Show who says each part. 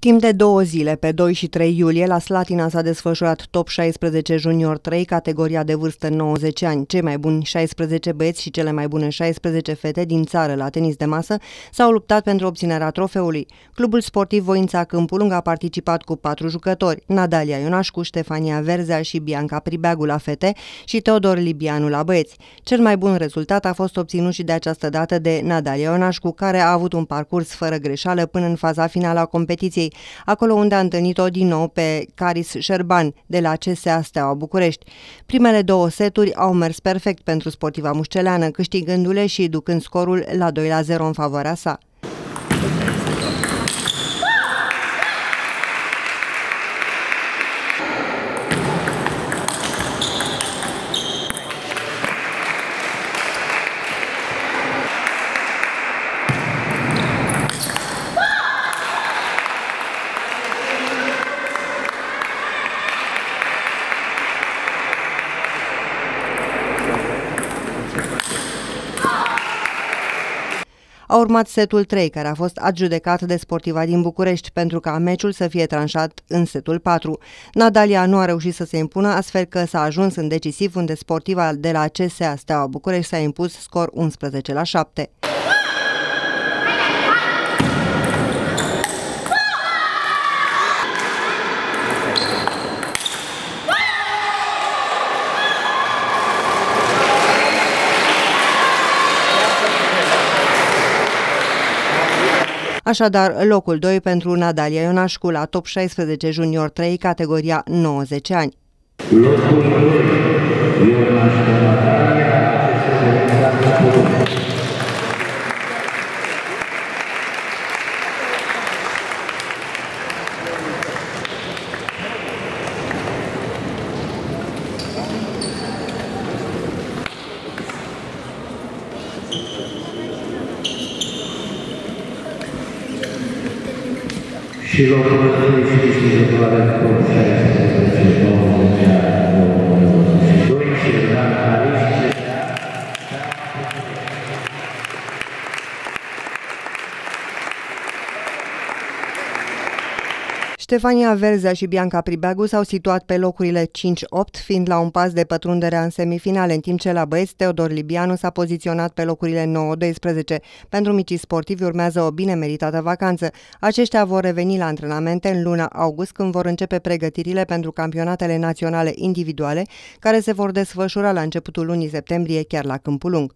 Speaker 1: Timp de două zile, pe 2 și 3 iulie, la Slatina s-a desfășurat top 16 junior 3, categoria de vârstă 90 ani. Cei mai buni 16 băieți și cele mai bune 16 fete din țară la tenis de masă s-au luptat pentru obținerea trofeului. Clubul sportiv Voința Câmpulung a participat cu patru jucători, Nadalia Ionașcu, Ștefania Verzea și Bianca Pribeagu la fete și Teodor Libianu la băieți. Cel mai bun rezultat a fost obținut și de această dată de Nadalia Ionașcu, care a avut un parcurs fără greșeală până în faza finală a competiției acolo unde a întâlnit-o din nou pe Caris Șerban de la CSA Steaua București. Primele două seturi au mers perfect pentru sportiva mușceleană, câștigându-le și ducând scorul la 2 la 0 în favoarea sa. A urmat setul 3, care a fost adjudecat de sportiva din București pentru ca meciul să fie tranșat în setul 4. Nadalia nu a reușit să se impună, astfel că s-a ajuns în decisiv unde sportiva de la CSA Steaua București s-a impus scor 11 la 7. Așadar, locul 2 pentru Nadalia Ionașcu la top 16 junior 3, categoria 90 ani. Locul 2, Ionașcu Nadalia, și locul Ștefania Verzea și Bianca Pribeagu s-au situat pe locurile 5-8, fiind la un pas de pătrunderea în semifinale, în timp ce la băieți Teodor Libianu s-a poziționat pe locurile 9-12. Pentru micii sportivi urmează o bine meritată vacanță. Aceștia vor reveni la antrenamente în luna august, când vor începe pregătirile pentru campionatele naționale individuale, care se vor desfășura la începutul lunii septembrie chiar la Câmpul Lung.